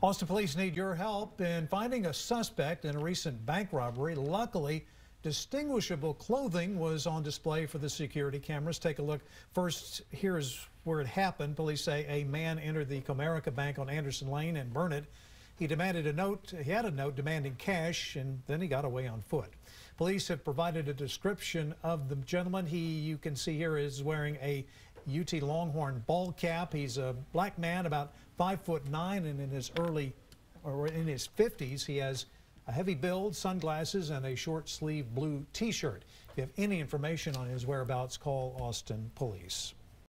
Austin police need your help in finding a suspect in a recent bank robbery. Luckily, distinguishable clothing was on display for the security cameras. Take a look. First, here's where it happened. Police say a man entered the Comerica Bank on Anderson Lane in Burnet. He demanded a note. He had a note demanding cash, and then he got away on foot. Police have provided a description of the gentleman. He, you can see here, is wearing a UT Longhorn ball cap. He's a black man, about five foot nine, and in his early or in his 50s, he has a heavy build, sunglasses, and a short sleeve blue t-shirt. If you have any information on his whereabouts, call Austin Police.